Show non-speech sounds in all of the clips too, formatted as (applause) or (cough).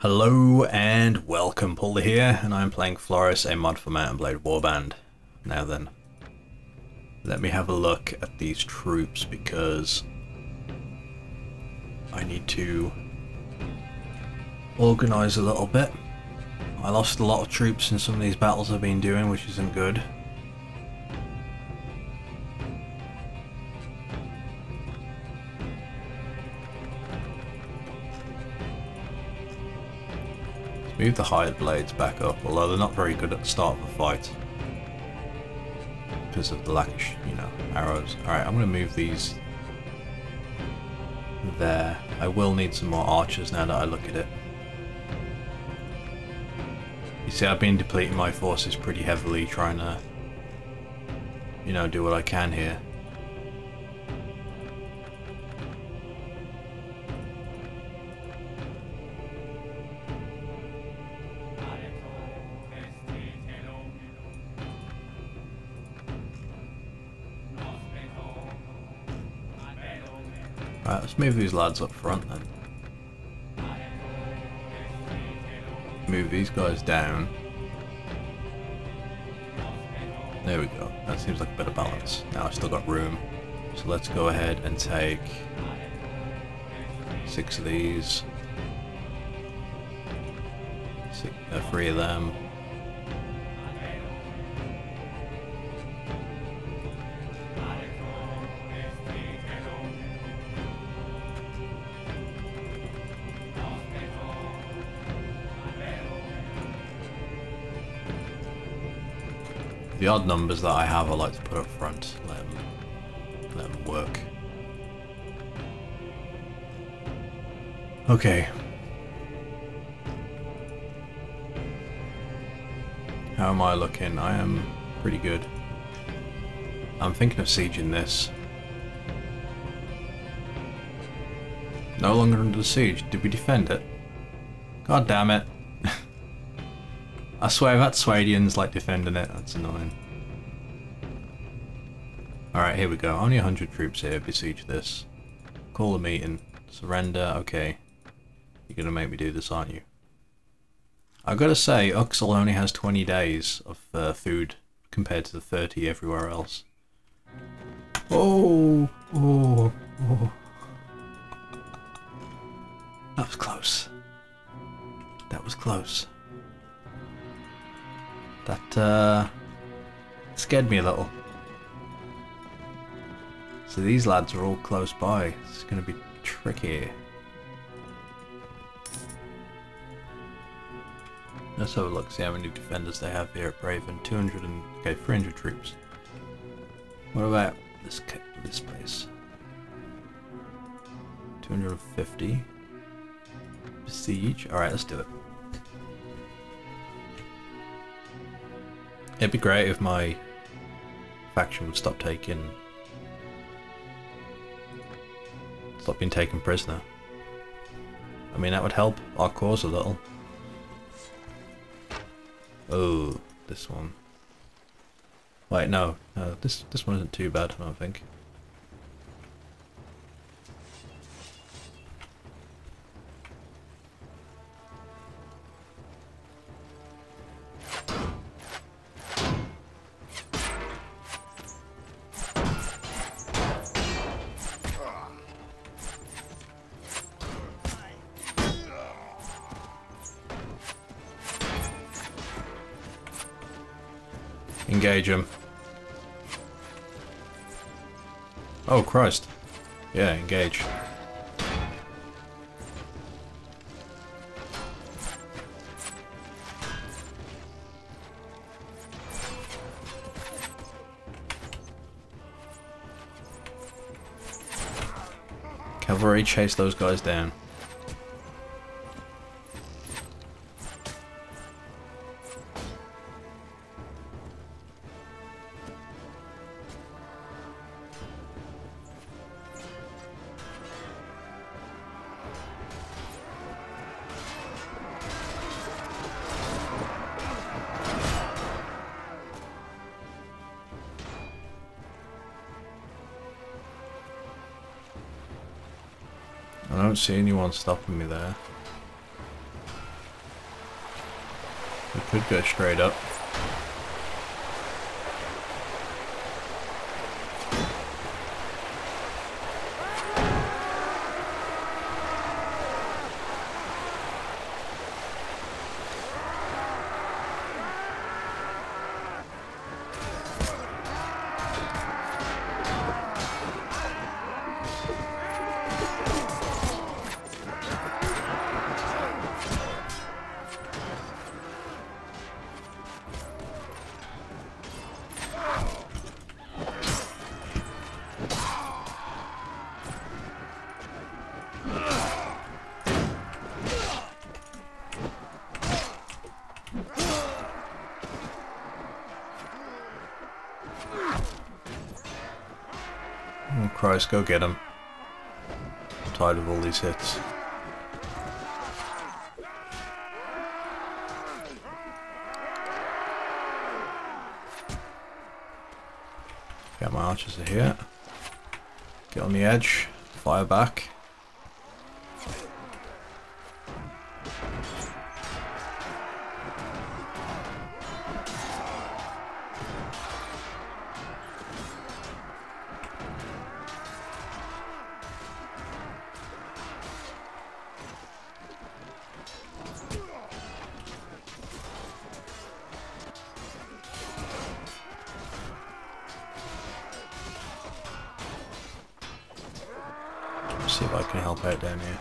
Hello and welcome, Paul here, and I'm playing Floris, a mod for Mount and Blade Warband. Now then, let me have a look at these troops because I need to organise a little bit. I lost a lot of troops in some of these battles I've been doing, which isn't good. Move the hired blades back up, although they're not very good at the start of a fight. Because of the lack of, you know, arrows. Alright, I'm going to move these there. I will need some more archers now that I look at it. You see, I've been depleting my forces pretty heavily, trying to, you know, do what I can here. Let's move these lads up front then. Move these guys down. There we go. That seems like a better balance. Now I've still got room. So let's go ahead and take six of these. Six, uh, three of them. The odd numbers that I have I like to put up front, let them, let them work. Okay. How am I looking? I am pretty good. I'm thinking of sieging this. No longer under siege. Did we defend it? God damn it. I swear that Swadian's like defending it. That's annoying. Alright, here we go. Only 100 troops here. Besiege this. Call a meeting. Surrender. Okay. You're gonna make me do this, aren't you? I've got to say, Uxkhal only has 20 days of uh, food compared to the 30 everywhere else. Oh, oh, oh. That was close. That was close. That uh, scared me a little. So these lads are all close by. It's going to be tricky. Let's have a look, see how many defenders they have here at Praven. 200 and, okay, 300 troops. What about this, this place? 250. Siege? Alright, let's do it. It'd be great if my faction would stop taking... Stop being taken prisoner. I mean, that would help our cause a little. Oh, this one. Wait, no. this, this one isn't too bad, I don't think. Engage him. Oh, Christ. Yeah, engage. Cavalry chase those guys down. don't see anyone stopping me there. We could go straight up. Go get him. I'm tired of all these hits. Get my archers are here. Get on the edge, fire back. See if I can help out down here.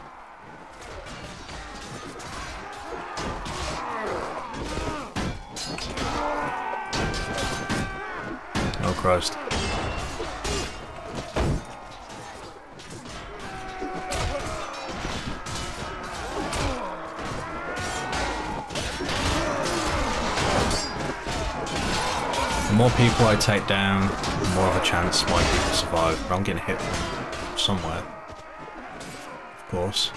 Oh Christ. The more people I take down, the more of a chance my people survive. But I'm getting hit somewhere. Course.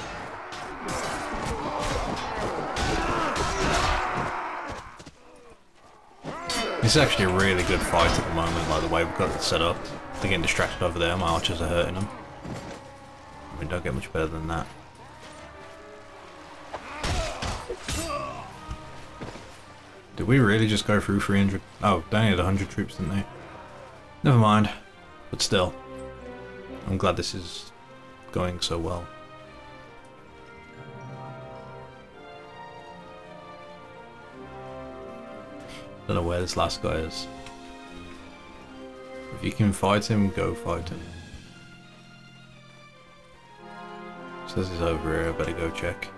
This is actually a really good fight at the moment, like the way we've got it set up. They're getting distracted over there, my archers are hurting them. I mean, don't get much better than that. Did we really just go through 300? Oh, they only had 100 troops, didn't they? Never mind. But still. I'm glad this is going so well. Don't know where this last guy is. If you can fight him, go fight him. Says he's over here, I better go check.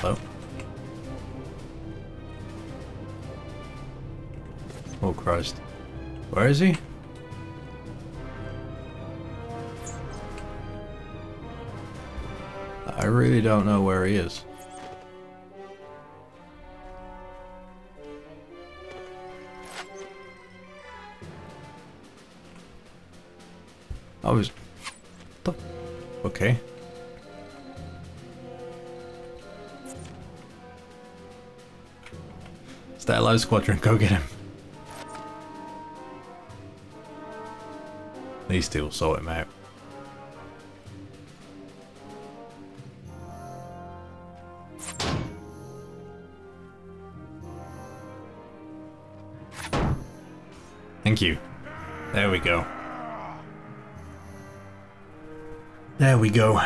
Hello. Oh Christ. Where is he? Really don't know where he is. I was... Okay. Stay alive, Squadron. Go get him. These two will sort him out. You. There we go. There we go.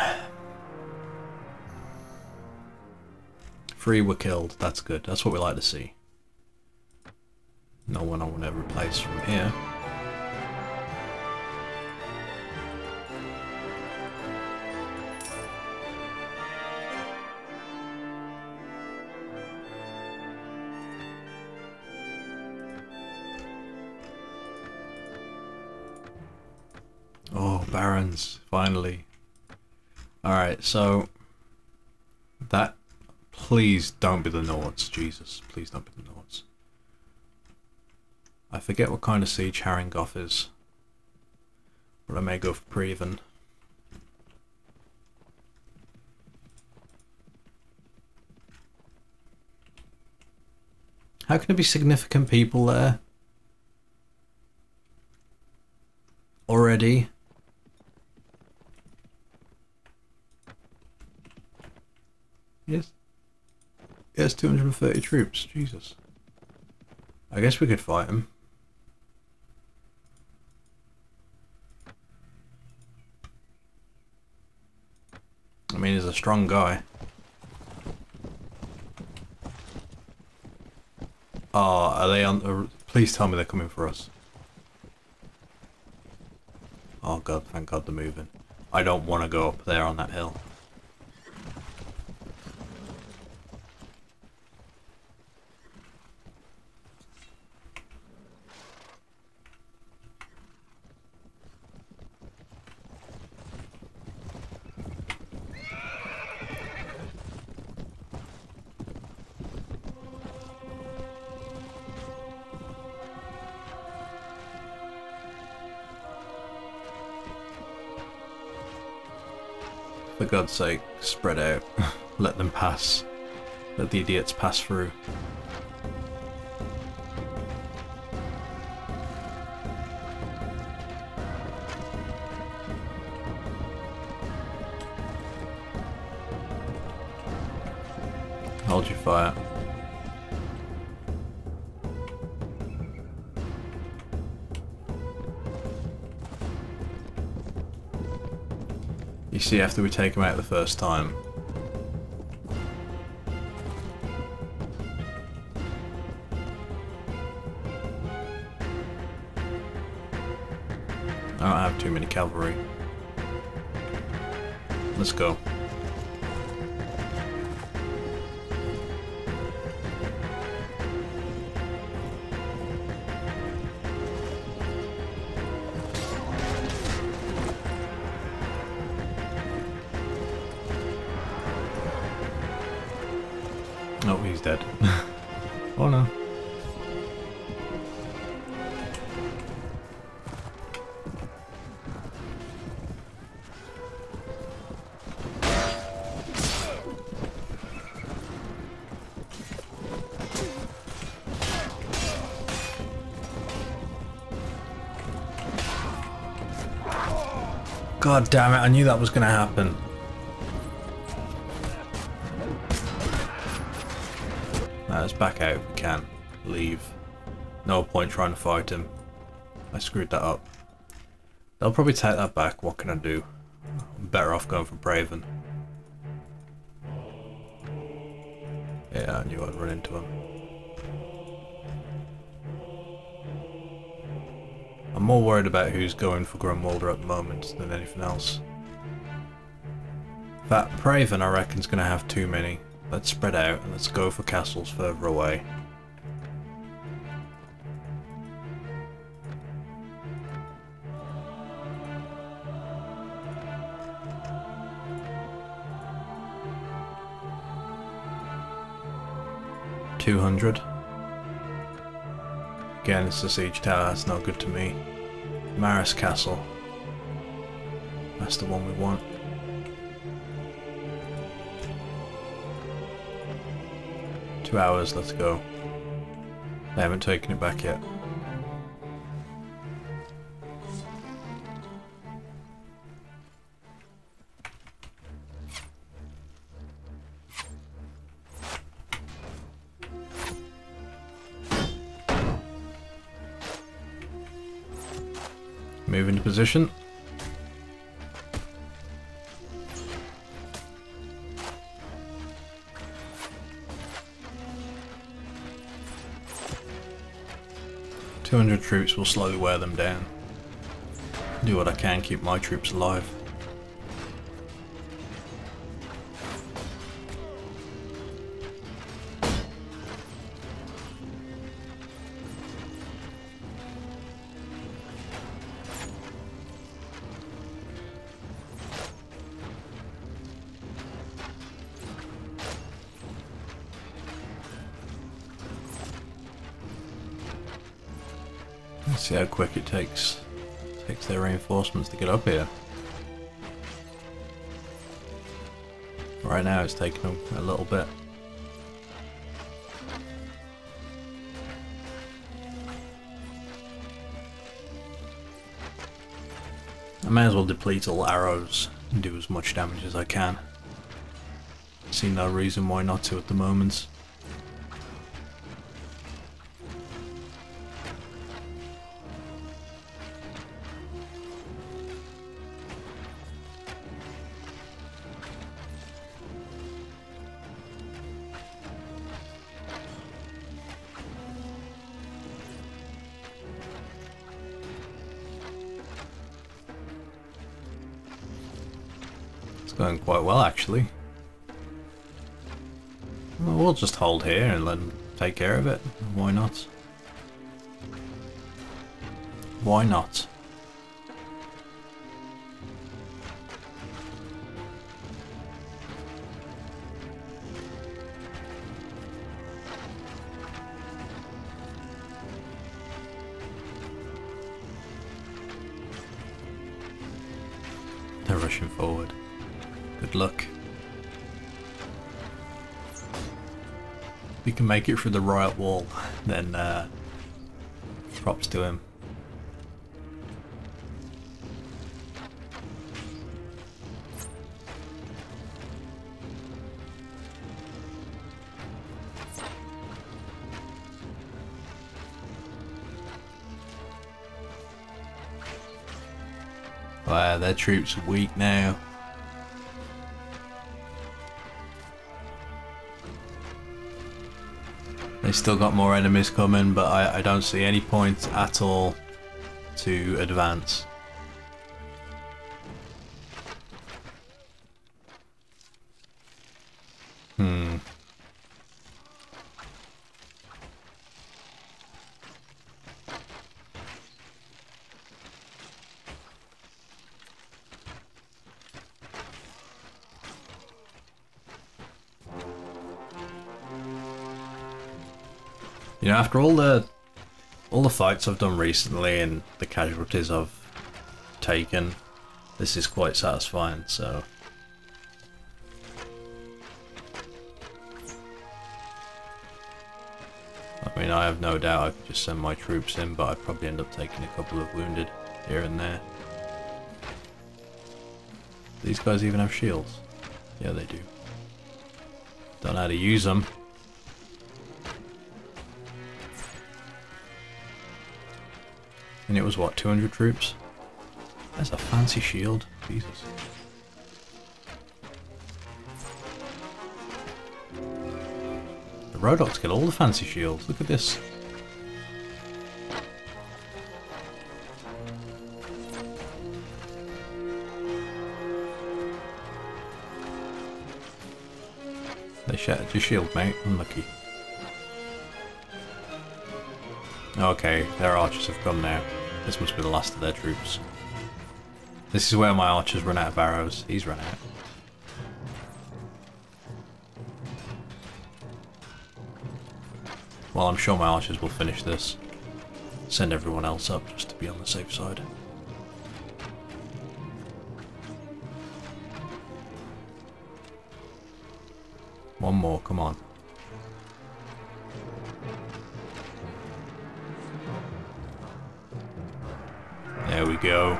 Three were killed. That's good. That's what we like to see. No one I want to replace from here. So that please don't be the Nords, Jesus. Please don't be the Nords. I forget what kind of siege Haringoth is. But I may go for Praven. How can there be significant people there? Already? Yes. Yes, 230 troops. Jesus. I guess we could fight him. I mean, he's a strong guy. Oh, are they on... Uh, please tell me they're coming for us. Oh god, thank god they're moving. I don't want to go up there on that hill. For God's sake, spread out. (laughs) Let them pass. Let the idiots pass through. You see, after we take him out the first time, I don't have too many cavalry. Let's go. Oh, he's dead. (laughs) oh no. God damn it, I knew that was going to happen. Let's back out if we can. Leave. No point trying to fight him. I screwed that up. They'll probably take that back. What can I do? I'm better off going for Praven. Yeah, I knew I'd run into him. I'm more worried about who's going for Grunwalder at the moment than anything else. That Praven I reckon is going to have too many. Let's spread out and let's go for castles further away. Two hundred. Again, it's the siege tower. That's not good to me. Maris Castle. That's the one we want. Two hours, let's go. They haven't taken it back yet. Move into position. Two hundred troops will slowly wear them down. Do what I can, keep my troops alive. See how quick it takes takes their reinforcements to get up here. Right now it's taking them a little bit. I may as well deplete all arrows and do as much damage as I can. see no reason why not to at the moment. Quite well actually. Well, we'll just hold here and let them take care of it. Why not? Why not? Can make it through the riot wall, then uh, props to him. Wow, their troops are weak now. They still got more enemies coming, but I, I don't see any point at all to advance. You know, after all the all the fights I've done recently and the casualties I've taken, this is quite satisfying, so... I mean, I have no doubt I could just send my troops in, but I'd probably end up taking a couple of wounded here and there. These guys even have shields? Yeah, they do. Don't know how to use them. And it was what, 200 troops? That's a fancy shield. Jesus. The Rhodoks get all the fancy shields. Look at this. They shattered your shield, mate. Unlucky. Okay, their archers have come now. This must be the last of their troops. This is where my archers run out of arrows. He's run out. Well, I'm sure my archers will finish this. Send everyone else up just to be on the safe side. One more, come on. There we go.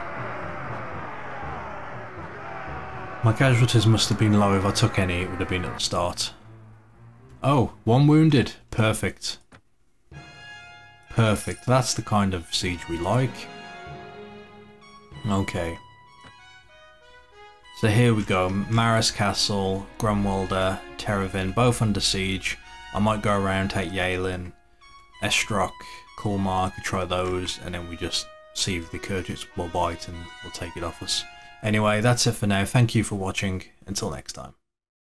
My casualties must have been low. If I took any, it would have been at the start. Oh, one wounded. Perfect. Perfect. That's the kind of siege we like. Okay. So here we go. Maris Castle, Grunwalder, Terravin, both under siege. I might go around, take Yalen, Estrok, Kulmark, try those, and then we just see if the Khergits will bite and will take it off us. Anyway, that's it for now. Thank you for watching. Until next time.